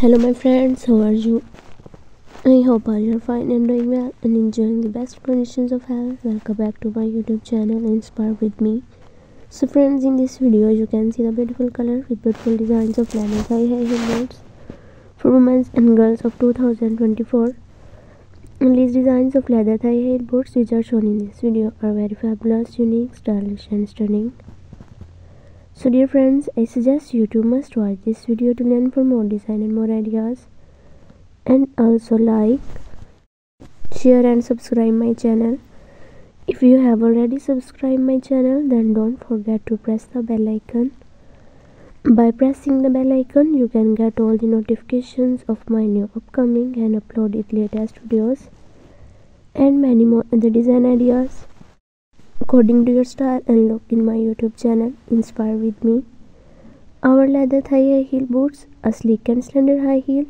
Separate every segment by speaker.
Speaker 1: hello my friends. How are you? I hope all you're fine and doing well and enjoying the best conditions of health. Welcome back to my youtube channel inspire with me. So friends in this video you can see the beautiful color with beautiful designs of leather high high heel boots for women and girls of 2024 and these designs of leather thigh high boots which are shown in this video are very fabulous unique stylish and stunning so dear friends, I suggest you to must watch this video to learn for more design and more ideas. And also like, share and subscribe my channel. If you have already subscribed my channel then don't forget to press the bell icon. By pressing the bell icon you can get all the notifications of my new upcoming and uploaded latest videos and many more other design ideas according to your style and look in my youtube channel inspire with me. Our leather thigh high heel boots a sleek and slender high heel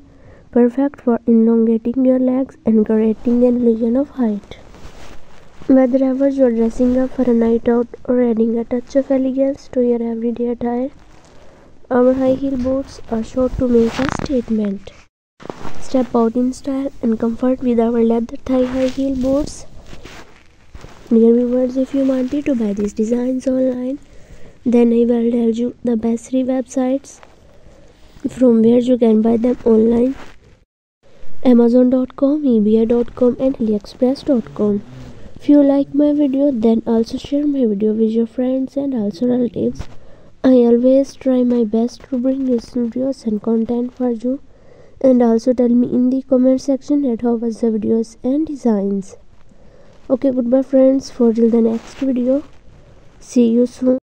Speaker 1: perfect for elongating your legs and creating an illusion of height. Whether ever you're dressing up for a night out or adding a touch of elegance to your everyday attire our high heel boots are sure to make a statement. Step out in style and comfort with our leather thigh high heel boots Dear viewers, if you wanted to buy these designs online, then I will tell you the best three websites from where you can buy them online. Amazon.com, eBay.com and AliExpress.com. If you like my video, then also share my video with your friends and also relatives. I always try my best to bring useful videos and content for you. And also tell me in the comment section that how was the videos and designs okay goodbye friends. For till the next video. See you soon